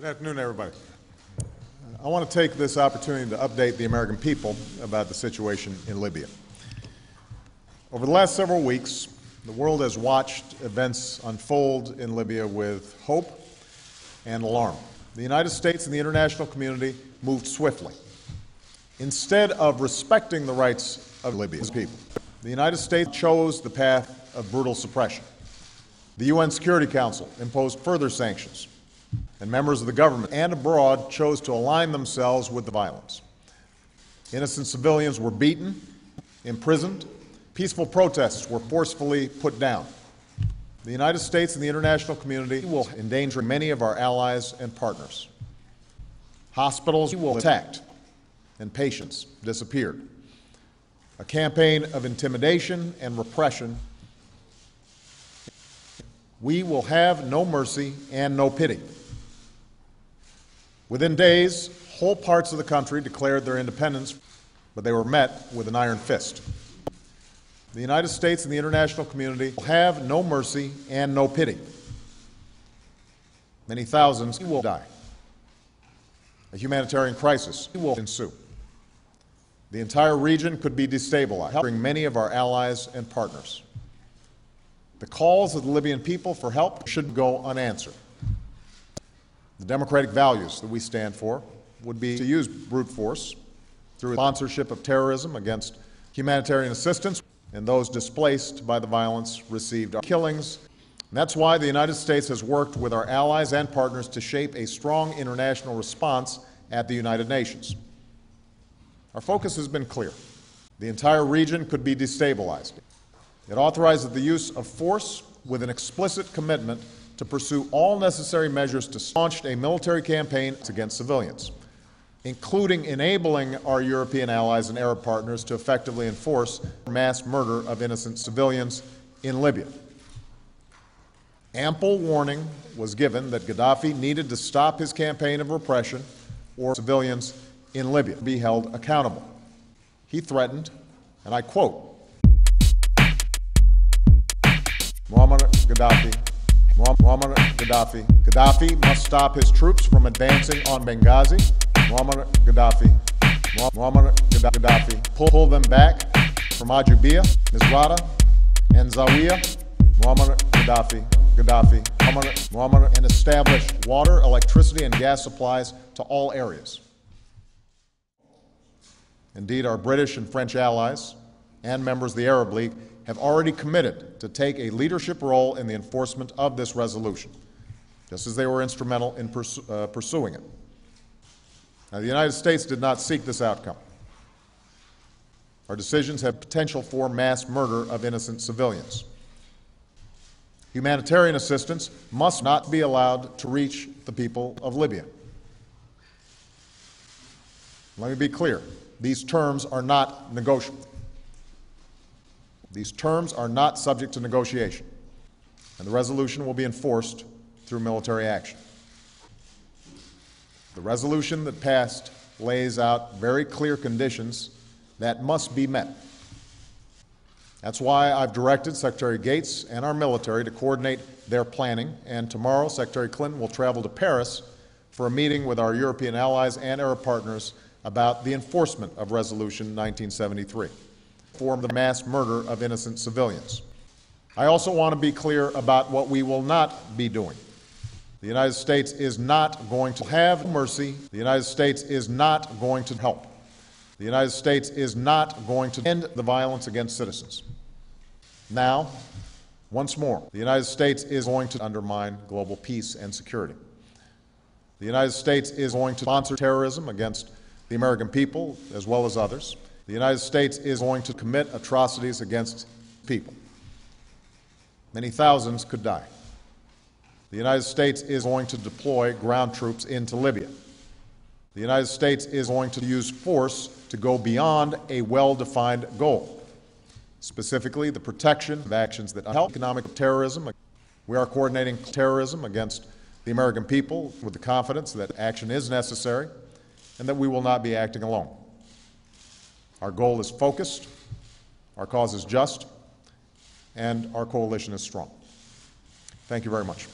Good afternoon, everybody. I want to take this opportunity to update the American people about the situation in Libya. Over the last several weeks, the world has watched events unfold in Libya with hope and alarm. The United States and the international community moved swiftly. Instead of respecting the rights of Libya's people, the United States chose the path of brutal suppression. The UN Security Council imposed further sanctions, and members of the government and abroad chose to align themselves with the violence. Innocent civilians were beaten, imprisoned, peaceful protests were forcefully put down. The United States and the international community will endanger many of our allies and partners. Hospitals will attacked, and patients disappeared. A campaign of intimidation and repression. We will have no mercy and no pity. Within days, whole parts of the country declared their independence, but they were met with an iron fist. The United States and the international community will have no mercy and no pity. Many thousands will die. A humanitarian crisis will ensue. The entire region could be destabilized, helping many of our allies and partners. The calls of the Libyan people for help should go unanswered. The democratic values that we stand for would be to use brute force through sponsorship of terrorism against humanitarian assistance, and those displaced by the violence received killings. And that's why the United States has worked with our allies and partners to shape a strong international response at the United Nations. Our focus has been clear. The entire region could be destabilized. It authorizes the use of force with an explicit commitment to pursue all necessary measures to launch a military campaign against civilians, including enabling our European allies and Arab partners to effectively enforce mass murder of innocent civilians in Libya. Ample warning was given that Gaddafi needed to stop his campaign of repression or civilians in Libya be held accountable. He threatened, and I quote, Muammar Gaddafi, Muammar Gaddafi, Gaddafi must stop his troops from advancing on Benghazi. Muammar Gaddafi, Muammar Gaddafi, pull, pull them back from Ajdabiya, Misrata, and Zawiya. Muammar Gaddafi, Gaddafi, Muammar, Muammar, and establish water, electricity, and gas supplies to all areas. Indeed, our British and French allies and members of the Arab League have already committed to take a leadership role in the enforcement of this resolution, just as they were instrumental in pursu uh, pursuing it. Now, the United States did not seek this outcome. Our decisions have potential for mass murder of innocent civilians. Humanitarian assistance must not be allowed to reach the people of Libya. Let me be clear. These terms are not negotiable. These terms are not subject to negotiation, and the resolution will be enforced through military action. The resolution that passed lays out very clear conditions that must be met. That's why I've directed Secretary Gates and our military to coordinate their planning, and tomorrow Secretary Clinton will travel to Paris for a meeting with our European allies and Arab partners about the enforcement of Resolution 1973 for the mass murder of innocent civilians. I also want to be clear about what we will not be doing. The United States is not going to have mercy. The United States is not going to help. The United States is not going to end the violence against citizens. Now, once more, the United States is going to undermine global peace and security. The United States is going to sponsor terrorism against the American people as well as others. The United States is going to commit atrocities against people. Many thousands could die. The United States is going to deploy ground troops into Libya. The United States is going to use force to go beyond a well defined goal, specifically the protection of actions that help economic terrorism. We are coordinating terrorism against the American people with the confidence that action is necessary and that we will not be acting alone. Our goal is focused, our cause is just, and our coalition is strong. Thank you very much.